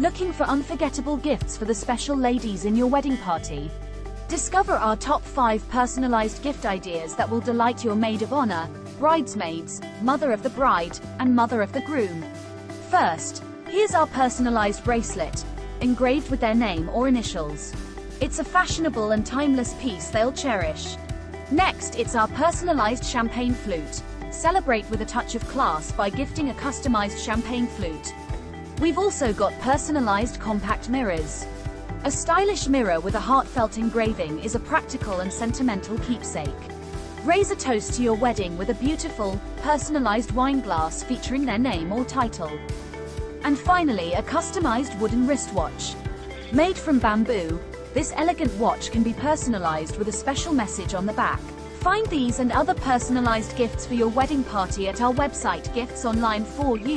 Looking for unforgettable gifts for the special ladies in your wedding party? Discover our top 5 personalized gift ideas that will delight your maid of honor, bridesmaids, mother of the bride, and mother of the groom. First, here's our personalized bracelet, engraved with their name or initials. It's a fashionable and timeless piece they'll cherish. Next, it's our personalized champagne flute. Celebrate with a touch of class by gifting a customized champagne flute. We've also got personalized compact mirrors. A stylish mirror with a heartfelt engraving is a practical and sentimental keepsake. Raise a toast to your wedding with a beautiful, personalized wine glass featuring their name or title. And finally, a customized wooden wristwatch. Made from bamboo, this elegant watch can be personalized with a special message on the back. Find these and other personalized gifts for your wedding party at our website Gifts Online for You.